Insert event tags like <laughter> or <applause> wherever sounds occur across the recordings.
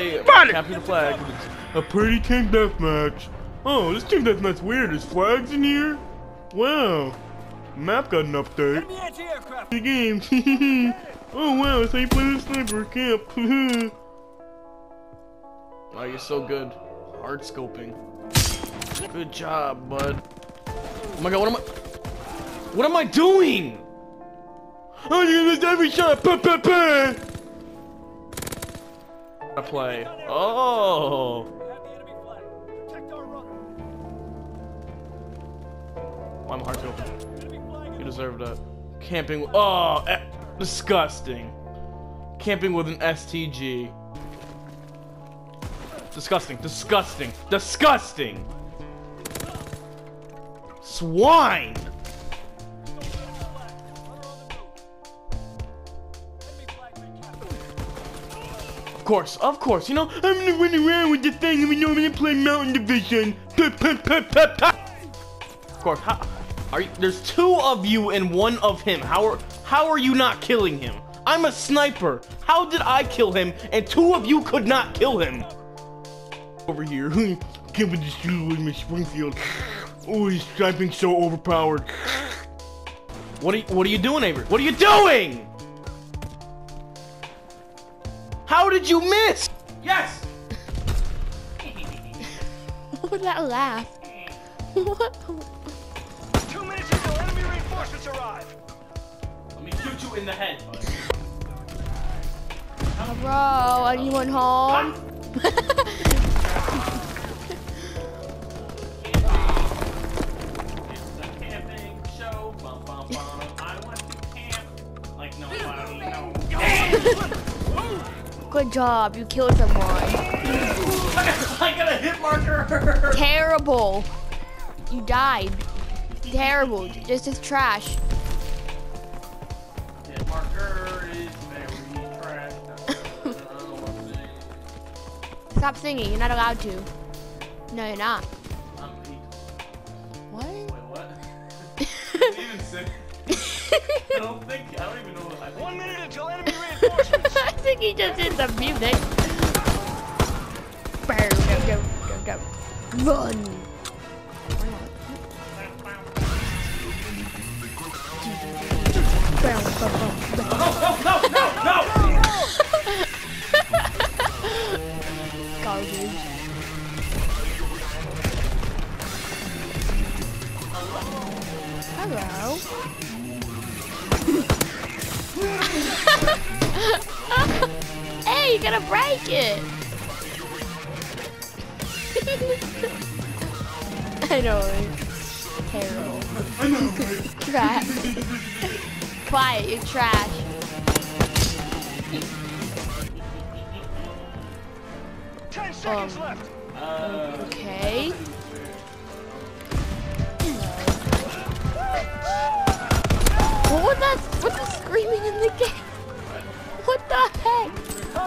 Panic! Capture the flag. A pretty team deathmatch. Oh, this team deathmatch weird. There's flags in here? Wow. Map got an update. The game. <laughs> oh wow, that's how you play the sniper camp. <laughs> oh, you're so good. Hard scoping. Good job, bud. Oh my god, what am I? What am I doing? Oh, you missed every shot. Pa pa pa. Protect our runner. Why hard scoping? Enemy You deserve that. Camping. Oh, eh, disgusting. Camping with an STG. Disgusting. Disgusting. Disgusting. Swine. Course, of course. You know, I'm gonna run around with the thing and we know I'm gonna play Mountain Division. Of course. How, are you, there's two of you and one of him. How are how are you not killing him? I'm a sniper. How did I kill him and two of you could not kill him? Over here. With this dude with my Springfield. Oh, he's sniping so overpowered. What are you, what are you doing, Avery? What are you doing? How did you miss? Yes. <laughs> What was that laugh? What? Two minutes until enemy reinforcements arrive. Let me shoot you in the head, bud. Bro, anyone home? <laughs> Good job, you killed someone. <laughs> I got a hit marker. <laughs> Terrible. You died. Terrible. This is trash. Hit marker is very trash. <laughs> Stop singing. You're not allowed to. No, you're not. I'm Pete. What? Wait, what? Didn't even. I don't think. I don't even know what I think. One minute until enemy reinforcements. I think he just did some music. Go, go, go, go. Run. No, no, no, no! Garbage. Hello. <laughs> hey, you gotta break it. <laughs> I know. Terrible. <laughs> Trash. Quiet, you're trash. Ten seconds Um, left. Okay. What was that? What's the screaming in the <laughs> game?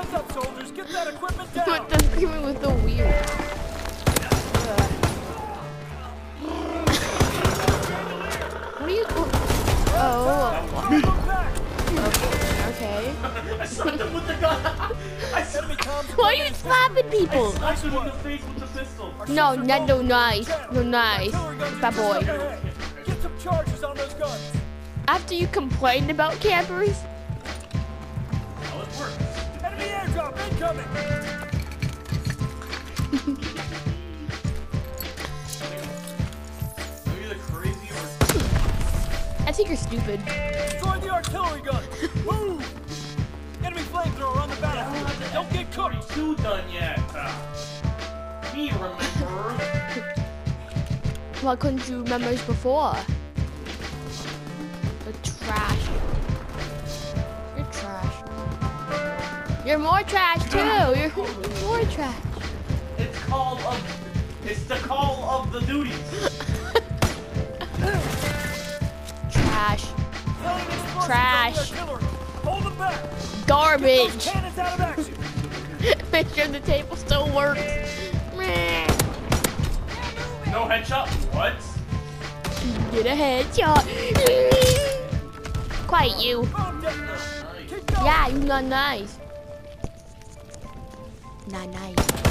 What the heck? Time's up, soldiers. Get that equipment down. What the screaming was so weird. What are you? Oh. Look back. Okay. I shot him with the gun. I shot Enemy comms. Why are you slapping people? I shot him in the face with the pistol. No, no, no, nice. No, nice. Bad boy. Get some charges on those guns. After you complained about campers, Oh, it worked. Enemy airdrop incoming. Are you the crazy or I think you're stupid. Destroy the artillery gun. Move. Enemy flamethrower on the battlefield. Don't get cooked. two done yet? Uh, me remember. Why couldn't you remember this before? You're more trash too. <gasps> You're more trash. It's call of. It's the call of the duties. Trash. Throwing explosives on Trash. Hold them back. Garbage. out of action. Make sure the table still works. No headshot. What? Get a headshot. Quiet you. Bomb detonator. Keep going. Yeah, you're not nice. Nice.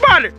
Vale.